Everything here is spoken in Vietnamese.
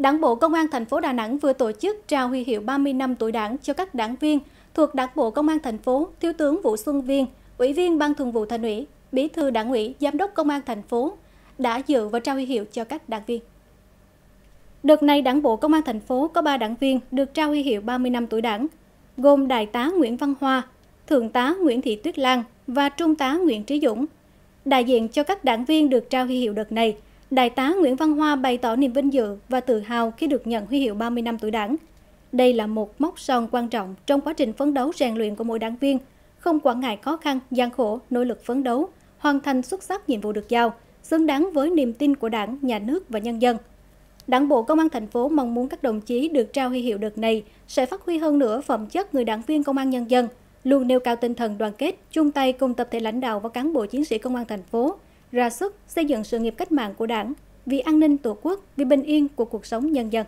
Đảng bộ Công an thành phố Đà Nẵng vừa tổ chức trao huy hiệu 30 năm tuổi Đảng cho các đảng viên thuộc Đảng bộ Công an thành phố, Thiếu tướng Vũ Xuân Viên, Ủy viên Ban Thường vụ Thành ủy, Bí thư Đảng ủy, Giám đốc Công an thành phố đã dự và trao huy hiệu cho các đảng viên. Đợt này, Đảng bộ Công an thành phố có 3 đảng viên được trao huy hiệu 30 năm tuổi Đảng, gồm Đại tá Nguyễn Văn Hoa, Thượng tá Nguyễn Thị Tuyết Lan và Trung tá Nguyễn Trí Dũng. Đại diện cho các đảng viên được trao huy hiệu đợt này – Đại tá Nguyễn Văn Hoa bày tỏ niềm vinh dự và tự hào khi được nhận huy hiệu 30 năm tuổi đảng. Đây là một mốc son quan trọng trong quá trình phấn đấu rèn luyện của mỗi đảng viên, không quản ngại khó khăn, gian khổ, nỗ lực phấn đấu, hoàn thành xuất sắc nhiệm vụ được giao, xứng đáng với niềm tin của Đảng, Nhà nước và nhân dân. Đảng bộ Công an thành phố mong muốn các đồng chí được trao huy hiệu đợt này sẽ phát huy hơn nữa phẩm chất người đảng viên công an nhân dân, luôn nêu cao tinh thần đoàn kết, chung tay cùng tập thể lãnh đạo và cán bộ chiến sĩ công an thành phố ra sức xây dựng sự nghiệp cách mạng của Đảng, vì an ninh Tổ quốc, vì bình yên của cuộc sống nhân dân.